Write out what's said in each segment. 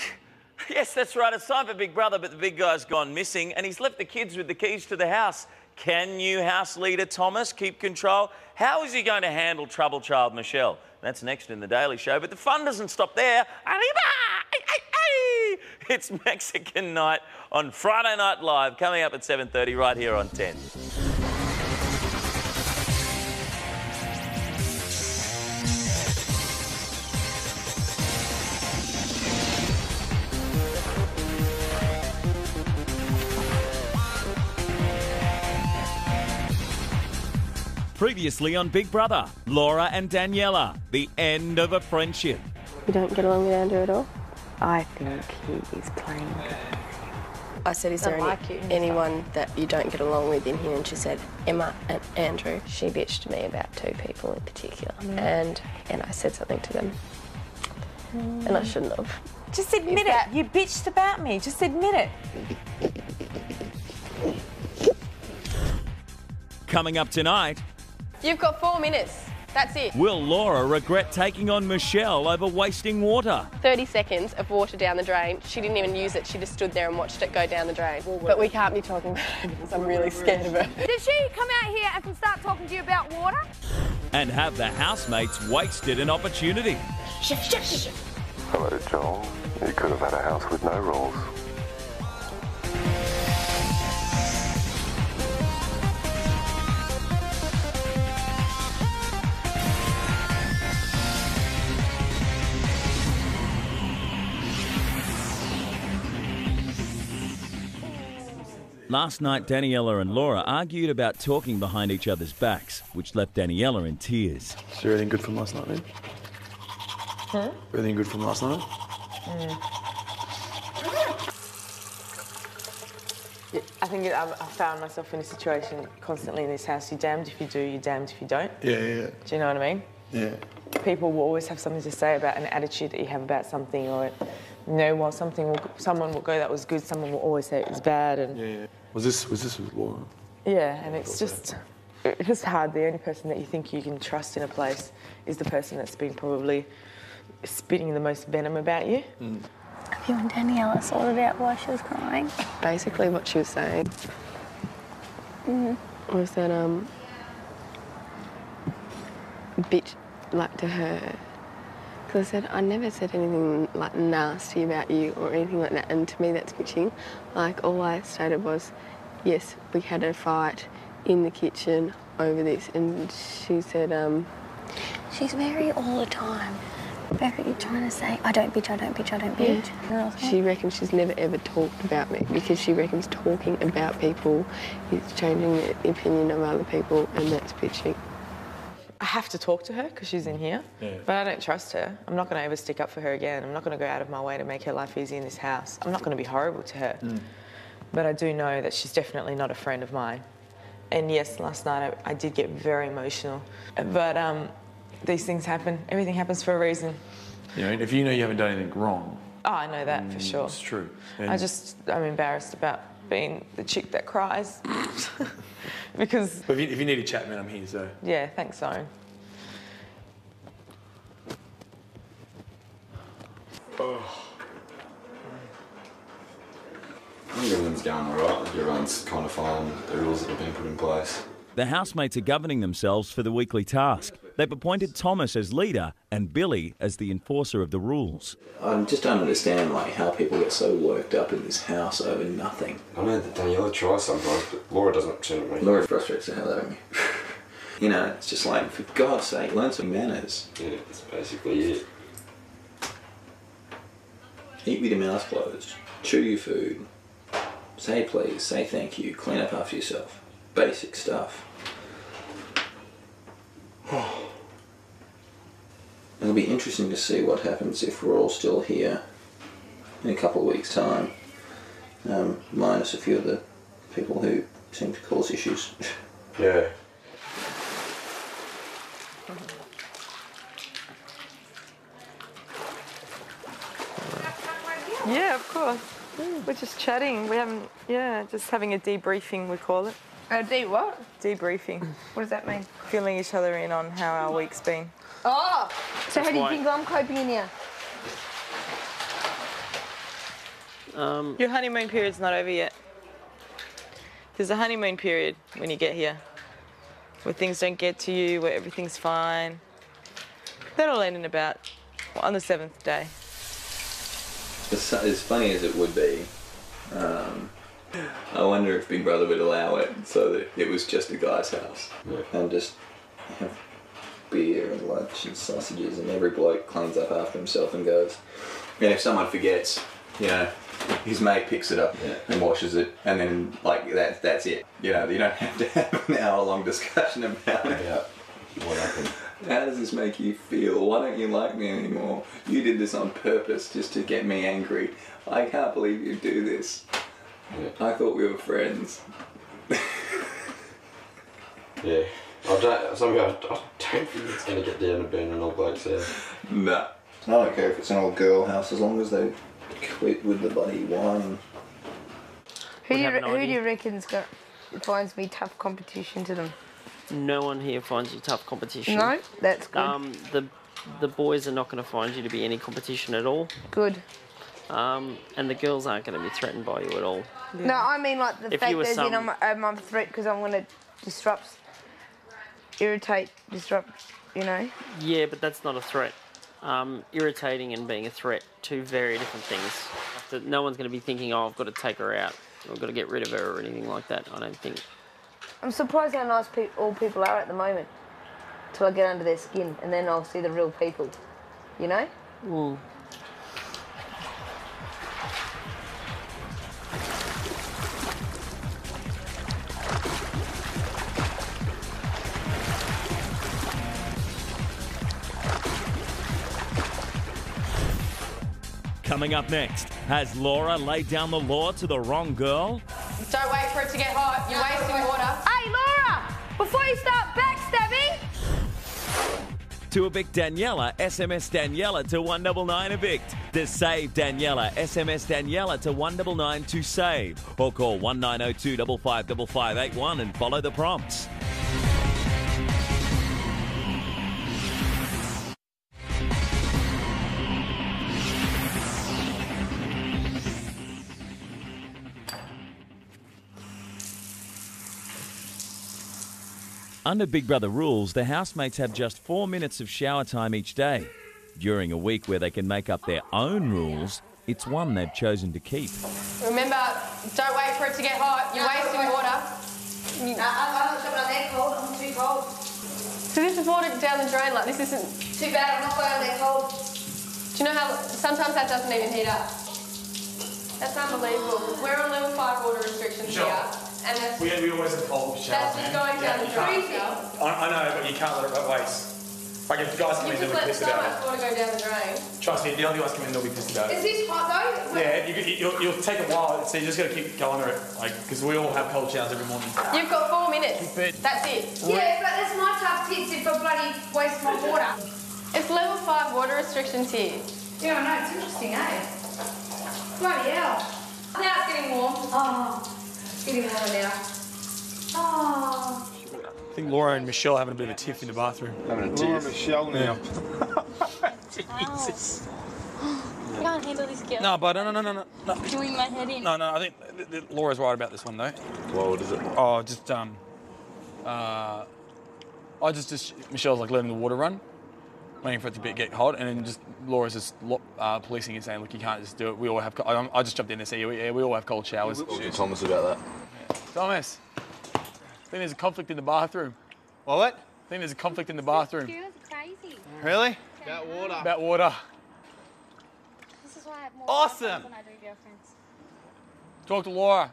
yes, that's right. It's time for Big Brother, but the big guy's gone missing and he's left the kids with the keys to the house. Can new house leader Thomas keep control? How is he going to handle trouble child Michelle? That's next in the Daily Show, but the fun doesn't stop there. It's Mexican night on Friday Night Live, coming up at 7:30 right here on 10. Previously on Big Brother, Laura and Daniela, the end of a friendship. You don't get along with Andrew at all? I think he is playing the. I said, is there any, like you and anyone that you don't get along with in here? And she said, Emma and Andrew. She bitched me about two people in particular. Mm. And and I said something to them. Mm. And I shouldn't have. Just admit that- it. You bitched about me. Just admit it. Coming up tonight, You've got four minutes. That's it. will Laura regret taking on Michelle over wasting water? 30 seconds of water down the drain. She didn't even use it. She just stood there and watched it go down the drain. But we can't be talking about it because I'm really scared of her. Did she come out here and start talking to you about water? And have the housemates wasted an opportunity? Hello, Joel. You could have had a house with no rules. Last night, Daniela and Laura argued about talking behind each other's backs, which left Daniela in tears. Is there anything good from last night, then? Huh? Anything good from last night? Mm. I think it, I, I found myself in a situation constantly in this house. You're damned if you do, you're damned if you don't. Yeah, yeah, yeah. Do you know what I mean? Yeah. People will always have something to say about an attitude that you have about something, or you know, while something will, someone will go that was good, someone will always say it was bad, and Yeah, yeah. Was this was this with Laura? yeah, and it's just it's just hard. The only person that you think you can trust in a place is the person that's been probably spitting the most venom about you. Have you and Daniela sorted out why she was crying. Basically, what she was saying was that um, bitch like to her. Because I said I never said anything like nasty about you or anything like that, and to me that's bitching. Like all I stated was, yes, we had a fight in the kitchen over this, and she said, um, She's very all the time. Very trying to say, I don't bitch, I don't bitch, I don't bitch. Was like, She reckons she's never ever talked about me because she reckons talking about people is changing the opinion of other people, and that's bitching. I have to talk to her because she's in here, but I don't trust her. I'm not going to ever stick up for her again. I'm not going to go out of my way to make her life easy in this house. I'm not going to be horrible to her. But I do know that she's definitely not a friend of mine. And yes, last night I, I did get very emotional. But um, these things happen. Everything happens for a reason. You know, if you know you haven't done anything wrong, Oh, I know that for mm, sure. it's true. I just, I'm embarrassed about being the chick that cries. because, But if you, if you need a chat, man, I'm here. So yeah, thanks, Zoe. I oh. think everything's going all right. Everyone's kind of following the rules that have been put in place. The housemates are governing themselves for the weekly task. They've appointed Thomas as leader and Billy as the enforcer of the rules. I just don't understand like how people get so worked up in this house over nothing. I know that Daniela tries sometimes, but Laura doesn't seem to me. Laura frustrates the hell out of me. you know, it's just like for God's sake, learn some manners. Yeah, that's basically it. Eat with your mouth closed. Chew your food. Say please. Say thank you. Clean up after yourself. Basic stuff. It'll be interesting to see what happens if we're all still here in a couple of weeks' time, um, minus a few of the people who seem to cause issues. Yeah. Yeah, of course. We're just chatting. We haven't, yeah, just having a debriefing, we call it. A D what? Debriefing. What does that mean? Filling each other in on how our week's been. Oh! So how do you why- think I'm coping in here? Um, Your honeymoon period's not over yet. There's a honeymoon period when you get here, where things don't get to you, where everything's fine. That'll end in about on the seventh day. As, as funny as it would be, um, I wonder if Big Brother would allow it so that it was just a guy's house and just have beer and lunch and sausages, and every bloke cleans up after himself and goes. And if someone forgets, you know, his mate picks it up and washes it, and then like that, that's it. You know, you don't have to have an hour-long discussion about it. Yeah. What happened? How does this make you feel? Why don't you like me anymore? You did this on purpose just to get me angry. I can't believe you do this. I thought we were friends. Yeah. I don't, somehow, I don't think it's going to get down to being an old bloke's house. Nah. I don't care if it's an old girl house as long as they quit with the bloody wine. Who do you, who do you reckon's got finds me tough competition to them? no one here finds you tough competition. No, that's good. Um, the the boys are not going to find you to be any competition at all. good. Um, and the girls aren't going to be threatened by you at all. No, I mean like the If fact you that some- I'm, I'm a threat because I'm going to disrupt, irritate, disrupt. You know. Yeah, but that's not a threat. Um, irritating and being a threat, two very different things. No one's going to be thinking, oh, I've got to take her out, or I've got to get rid of her, or anything like that. I don't think. I'm surprised how nice pe- all people are at the moment. Till I get under their skin, and then I'll see the real people. You know. Mm. Coming up next, has Laura laid down the law to the wrong girl? Don't wait for it to get hot. You're wasting water. Hey, Laura! Before you start backstabbing, To evict Daniela, SMS Daniela to 199 evict. To save Daniela, SMS Daniela to 199 to save. Or call 1902 555581 and follow the prompts. Under Big Brother rules, the housemates have just four minutes of shower time each day. During a week where they can make up their own rules, it's one they've chosen to keep. Remember, don't wait for it to get hot. You're wasting water. I'm not jumping on there cold. I'm too cold. So this is water down the drain. Like this isn't. Too bad. I'm not going on there cold. Do you know how sometimes that doesn't even heat up? That's unbelievable. We're on level five water restrictions Sure. here, and that's We, we always have cold showers. that's just going down the you can't- drain. I, I know, but you can't let it waste. Like if guys come You in, just they'll be let pissed so about much it. water go down the drain. Trust me, the other guys come in, they'll be pissed about Is it. this hot though? Yeah, you, you, you'll, you'll take a while, so you just got to keep going with it, like because we all have cold showers every morning. You've got four minutes. But- That's it. Yeah, but that's my tough tits if I bloody waste my water. It's level five water restrictions here. Yeah, I know. It's interesting, eh? Bloody hell. Now it's getting warm. Oh, it's getting warmer now. Oh. I think Laura and Michelle are having a bit of a tiff in the bathroom. Having a tiff. Laura tiff. Michelle now. Jesus. I can't handle this girl. No, but no, no, no, no, no. Doing my head in. No, no, I think th- th- Laura's right about this one though. Well, what is it? Oh, just um, uh, I just just Michelle's like letting the water run, waiting for it to be, get hot, and then just Laura's just uh, policing and saying, look, you can't just do it. We all have. co- I, I just jumped in to say, yeah, we all have cold showers. Talk to Thomas about that. Thomas, I think there's a conflict in the bathroom. What? I think there's a conflict in the bathroom. Girls are crazy. Really? About water. About water. This is why I have more Awesome. than I do girlfriends. Talk to Laura.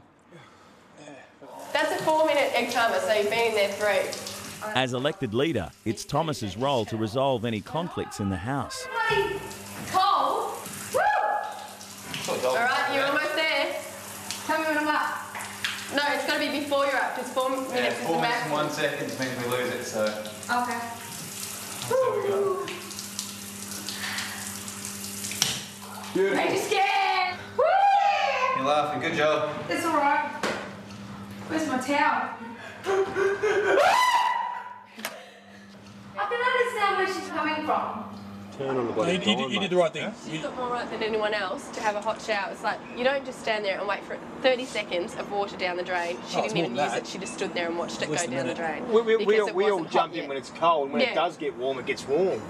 That's a four-minute egg timer, so you've been in there three. As elected leader, it's Thomas's role to resolve any conflicts in the house. Bloody. Woo! All right, you're almost there. Tell me when I'm up. No, it's got to be before you're up. Just four minutes is the four minutes max. and one second means we lose it, so. Okay. Beautiful. Are you scared? Woo! You're laughing. Good job. It's all right. Where's my towel? I can understand where she's coming from. turn on the No, bloody you, you, did- you did the right thing. She's got more right than anyone else to have a hot shower. It's like you don't just stand there and wait for 30 seconds of water down the drain. She Oh, didn't even use it. She just stood there and watched it go Less than down the drain. We, we, we, all, we all jump in yet. when it's cold, and when Yeah. it does get warm, it gets warm.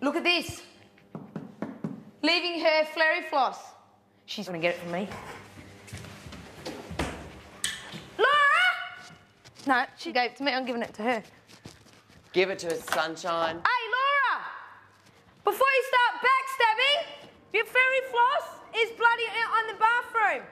Look at this. Leaving her fairy floss. She's gonna get it from me. Laura! No, she gave it to me. I'm giving it to her. Give it to us, sunshine. Hey, Laura! Before you start backstabbing, your fairy floss is bloody out on the bathroom.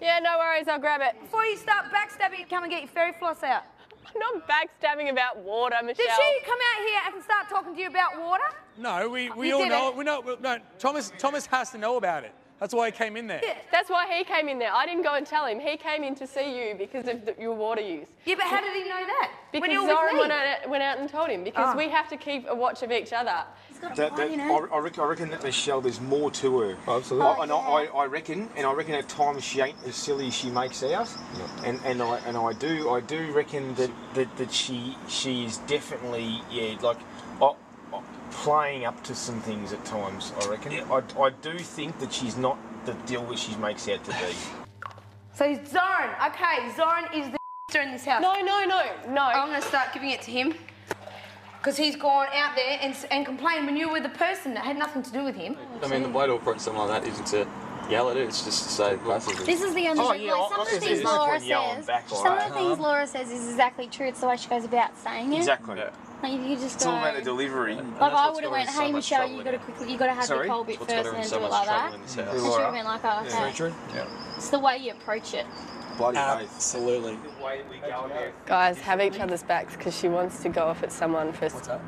Yeah, no worries. I'll grab it. Before you start backstabbing, come and get your fairy floss out. I'm not backstabbing about water, Michelle. Did she come out here and start talking to you about water? No, we, we You all did know. it. We know. No, Thomas. Thomas has to know about it. That's why he came in there. Yeah, That's why he came in there. I didn't go and tell him. He came in to see you because of the, your water use. Yeah, but how did he know that? Because when you were Zoran went out, went out and told him because Oh. we have to keep a watch of each other. That, that, I, I, reckon, I reckon that Michelle, there's more to her. Oh, absolutely. Oh, and I, I, I reckon, and I reckon at times she ain't as silly as she makes out. And and I and I do I do reckon that that, that she she is definitely yeah like playing up to some things at times. I reckon. I, I do think that she's not the deal that she makes out to be. So Zoran, okay, Zoran is the in this house. No, no, no, no. I'm going to start giving it to him because he's gone out there and, and complained when you were the person that had nothing to do with him. I mean, the way to approach something like that isn't to yell at it, it's just to say glasses. This is the only Oh, thing. yeah, like, some of the things Laura says, back or some of the things Laura says is exactly true. It's the way she goes about saying it. Exactly. Like you you just It's go. all about the delivery. like I would have went, hey Michelle, you got to quickly, you got to have Sorry? the cold bit first and then so do it like that. in this And house? she would have been like, oh, Yeah. okay. Yeah. It's the way you approach it. Bloody Absolutely. The way we go about Guys, have each other's backs because she wants to go off at someone first. What's that?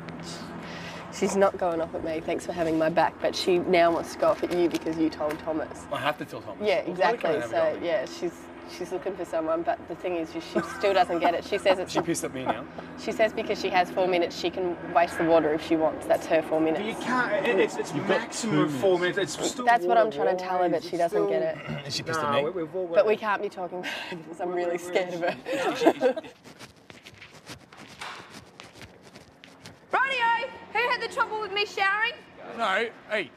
She's not going off at me. Thanks for having my back, but she now wants to go off at you because you told Thomas. I have to tell Thomas. Yeah, exactly. can't I have a go at So yeah, she's she's looking for someone, but the thing is, she still doesn't get it. She says it's. She pissed at me now. She says because she has four minutes, she can waste the water if she wants. That's her four minutes. But You can't. it- It's, it's maximum of four minutes. It's still That's what I'm trying to tell her, but she doesn't get it. And she pissed No, at me. we- we've all got But we can't be talking about it because I'm really scared of her. Rightio, who had the trouble with me showering? No, hey,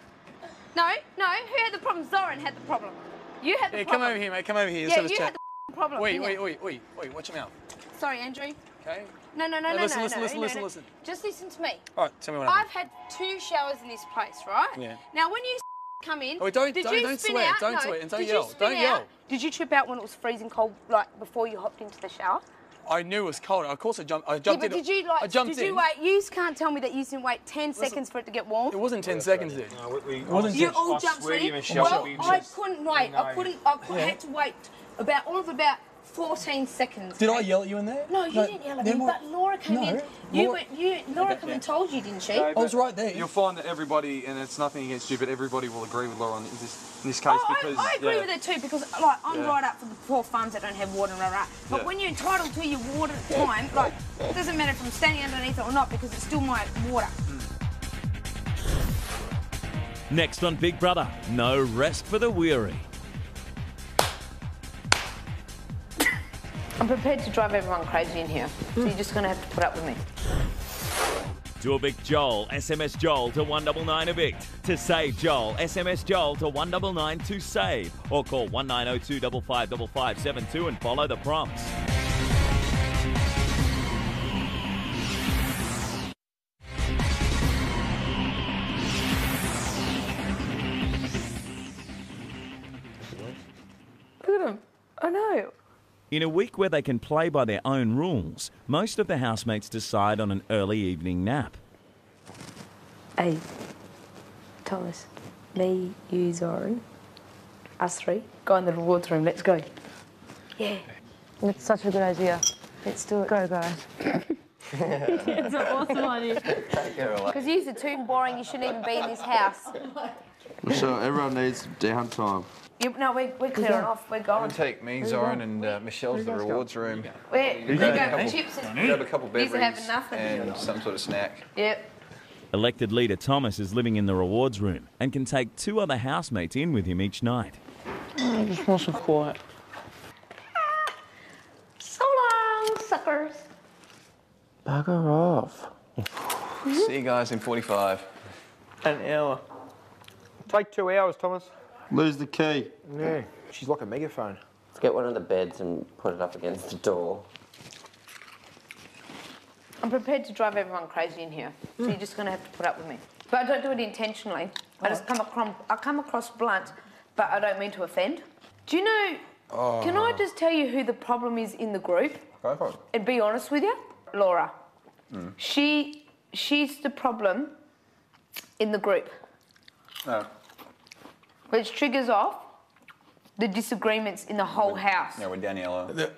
No, no, who had the problem? Zoran had the problem. You had the yeah, come over here, mate. Come over here. Let's Yeah, have a you chat. had the problem. Wait, wait, wait, wait, wait. Watch your mouth. Sorry, Andrew. Okay. No, no, no, Hey, no, listen, no, listen, no, listen, no, listen, no. listen. Just listen to me. All right, tell me what I've happened. had two showers in this place, right? Yeah. Now, when you come in, Oh, don't- did don't- you don't spin swear, out? don't no. swear, and don't did yell, You spin don't out? yell. Did you trip out when it was freezing cold, like before you hopped into the shower? I knew it was cold. Of course, I jumped. I Yeah, jumped but in. did you like? I jumped did you in. wait? You can't tell me that you didn't wait ten seconds for it to get warm. It wasn't 10 seconds, dude. No, we, we, It wasn't You 10 all jumped swear to you, straight. Well, we I couldn't wait. I couldn't. I Yeah. had to wait about all of about 14 seconds. Did I yell at you in there? No, you didn't yell at me. But Laura came No, in. You Laura- went. You Laura Okay, came yeah. and told you, didn't she? No, I was right there. You'll find that everybody, and it's nothing against you, but everybody will agree with Laura in this, in this case Oh, because. I, I agree yeah. with it too because like I'm Yeah. right up for the poor farms that don't have water, rah, rah. But Yeah. when you're entitled to your water time, like it doesn't matter if I'm standing underneath it or not because it's still my water. Hmm. Next on Big Brother, no rest for the weary. I'm prepared to drive everyone crazy in here, so you're just gonna have to put up with me. To evict Joel, SMS Joel to 199 evict. To save Joel, SMS Joel to 199 to save. Or call 1902 555572 and follow the prompts. In a week where they can play by their own rules, most of the housemates decide on an early evening nap. Hey, Thomas, me, you, Zoran, us three, go in the rewards room. Let's go. Yeah. It's such a good idea. Let's do it. Go, guys. it's an awesome idea. Because you are too boring. You shouldn't even be in this house. So everyone needs downtime. You, no, we're, we're clearing off. We're I'm going. gonna take me, Zoran, and uh, Michelle to the rewards room. We're, we're Grab a going couple- for chips and Grab a couple These are beverages having nothing. and some sort of snack. Yep. Elected leader Thomas is living in the rewards room and can take two other housemates in with him each night. I just want some quiet. So long, suckers. Bugger off. See you guys in 45. An hour. Take two hours, Thomas. Lose the key. Yeah. She's like a megaphone. Let's get one of the beds and put it up against the door. I'm prepared to drive everyone crazy in here, so you're just going to have to put up with me. But I don't do it intentionally. I just come across, I come across blunt, but I don't mean to offend. Do you know? Can I just tell you who the problem is in the group? Go for it. And be honest with you, Laura. Mm. She, she's the problem in the group, No. Which triggers off the disagreements in the whole house. Yeah, with Daniela. The-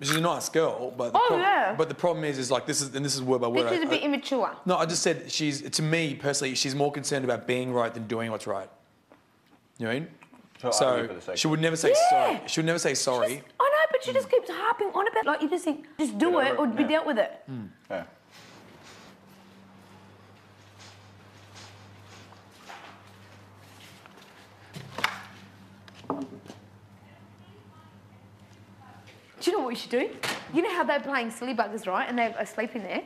she's a nice girl, but the Oh, prob- yeah. but the problem is, is like this is and this is word by word. This is I- a bit I- immature. no, I just said she's to me personally. She's more concerned about being right than doing what's right. You know what I mean? So argue for the sake she would never say Yeah. sorry. She would never say sorry. I know, but she just keeps harping on about like you just think, just do Get it or it, be yeah. dealt with it. Hmm. Yeah. Do you know what we should do? You know how they're playing silly buggers, right? And they're asleep in there,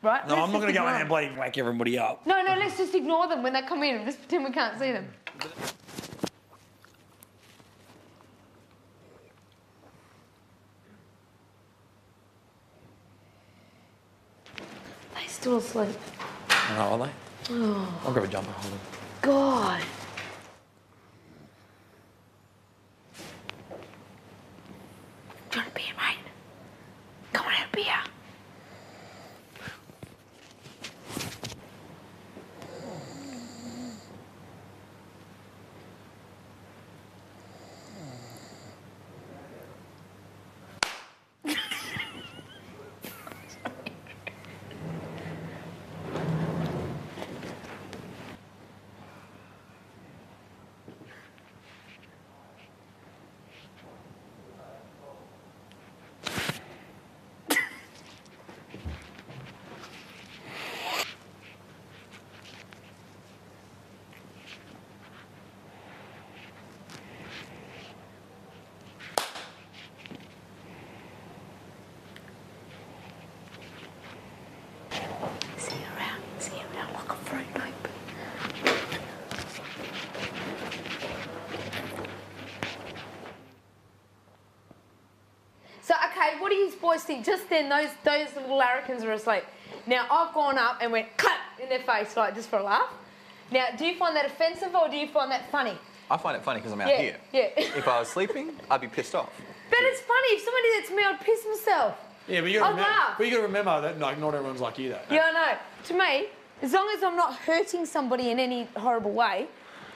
right? No, Let's I'm not going to go in there and bloody wake everybody up. No, no, let's just ignore them when they come in and just pretend we can't see them. They're still asleep. Oh, are they? Oh, I'll grab a jumper. Hold on. God. Do you want a beer, mate? Come on, have a beer. See you around, see you around like a fruit loop. So, okay, what do you boys think? Just then, those those little larrikins are asleep. Now, I've gone up and went cut in their face, like just for a laugh. Now, do you find that offensive or do you find that funny? I find it funny because I'm out yeah, here. yeah. If I was sleeping, I'd be pissed off. but it's funny. If somebody did it to me, I'd piss myself. Yeah, but you got I'd to remember, laugh. but you got to remember that like not everyone's like you though. Yeah, I know. To me, as long as I'm not hurting somebody in any horrible way,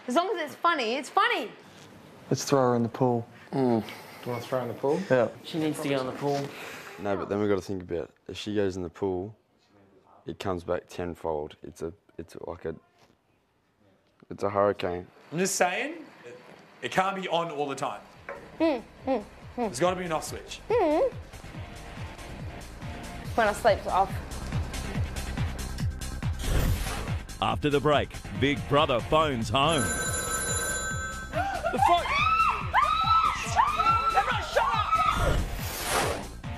as long as it's funny, it's funny. Let's throw her in the pool. Mm. Do you want to throw her in the pool? Yeah. She needs to go in the pool. No, but then we've got to think about if she goes in the pool, it comes back tenfold. It's a, it's like a, it's a hurricane. I'm just saying, it, it can't be on all the time. Hmm, hmm, hmm. There's got to be an off switch. When I sleep off. After the break, Big Brother phones home. The phone.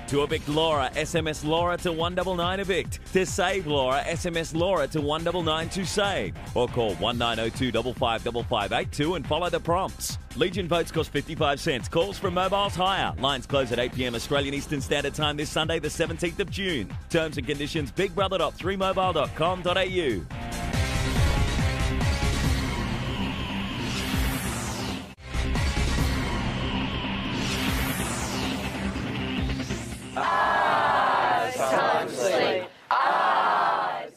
To evict Laura, SMS Laura to 199 evict. To save Laura, SMS Laura to 199 to save. Or call 1902 555582 and follow the prompts. Legion votes cost 55 cents. Calls from mobiles higher. Lines close at 8 pm Australian Eastern Standard Time this Sunday, the 17th of June. Terms and conditions bigbrother.3mobile.com.au.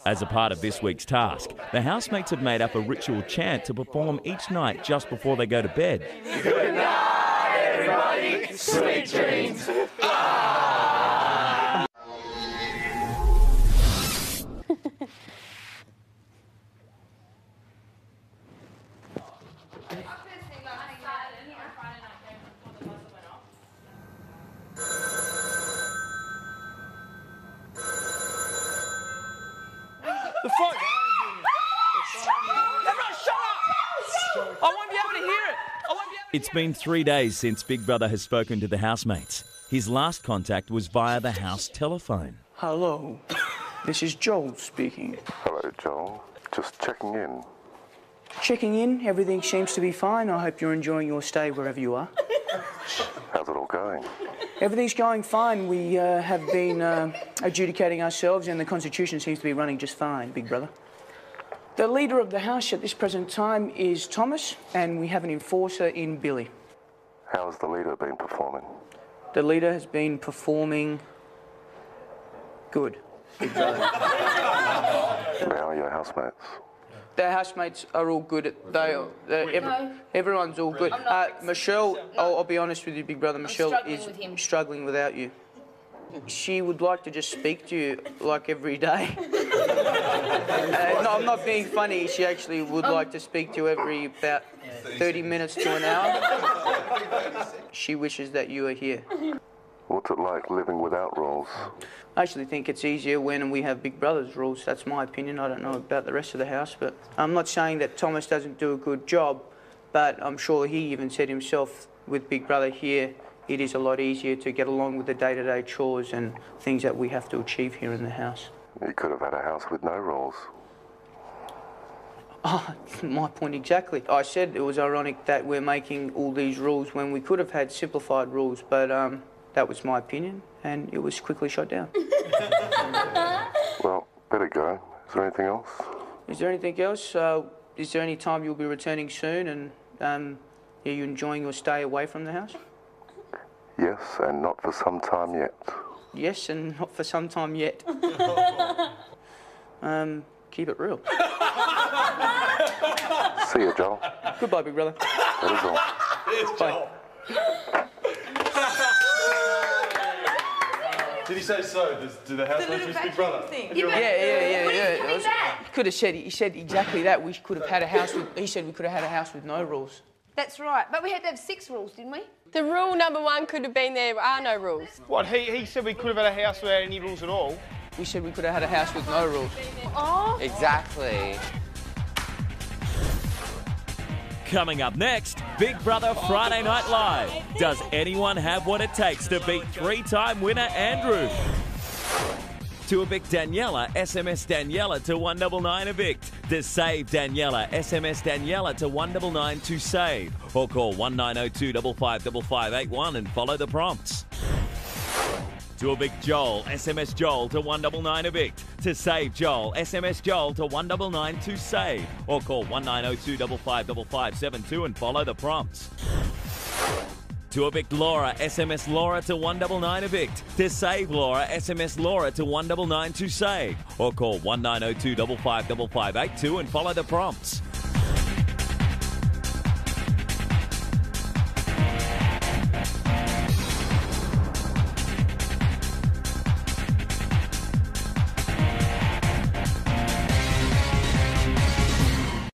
As a part of this week's task, the housemates have made up a ritual chant to perform each night just before they go to bed. Good night, everybody. Sweet dreams. The phone. Everyone, shut up! I won't be able to hear it. I won't be able It's been three days since Big Brother has spoken to the housemates. His last contact was via the house telephone. Hello, this is Joel speaking. Hello, Joel. Just checking in. Checking in, everything seems to be fine. I hope you're enjoying your stay wherever you are. How's it all going? Everything's going fine. We uh, have been uh, adjudicating ourselves, and the Constitution seems to be running just fine, Big Brother. The leader of the House at this present time is Thomas, and we have an enforcer in Billy. How's the leader been performing? The leader has been performing good, Big Brother. How are your housemates? The housemates are all good. At, they, they every, No. everyone's all good. I'm Uh, not Michelle, I'll, I'll be honest with you, Big Brother. Michelle struggling is with him. struggling without you. She would like to just speak to you like every day. Uh, no, I'm not being funny. She actually would like to speak to you every about 30 minutes to an hour. She wishes that you are here. What's it like living without rules? I actually think it's easier when we have Big Brother's rules. That's my opinion. I don't know about the rest of the house, but I'm not saying that Thomas doesn't do a good job, but I'm sure he even said himself with Big Brother here, it is a lot easier to get along with the day-to-day chores and things that we have to achieve here in the house. You could have had a house with no rules. Oh, my point exactly. I said it was ironic that we're making all these rules when we could have had simplified rules, but um, that was my opinion, and it was quickly shot down. Well, better go. Is there anything else? Is there anything else? Uh, is there any time you'll be returning soon, and um, are you enjoying your stay away from the house? Yes, and not for some time yet. Yes, and not for some time yet. um, keep it real. See you, Joel. Goodbye, big brother. That is all. Bye. He say so? Does, do the housemates use Big Brother? Yeah, yeah, yeah, yeah. It was- He could have said he said exactly that. We could have had a house with. He said we could have had a house with no rules. That's right. But we had to have six rules, didn't we? The rule number one could have been there are no rules. What, he, he said we could have had a house without any rules at all? We said we could have had a house with no rules. Oh. Exactly. Coming up next, Big Brother Friday Night Live. Does anyone have what it takes to beat three time winner Andrew? To evict Daniela, SMS Daniela to 199 evict. To save Daniela, SMS Daniela to 199 to save. Or call 1902 555581 and follow the prompts. To evict Joel, SMS Joel to 199 evict. To save Joel, SMS Joel to 199 to save. Or call 1902 555572 and follow the prompts. To evict Laura, SMS Laura to 199 evict. To save Laura, SMS Laura to 199 to save. Or call 1902 555582 and follow the prompts.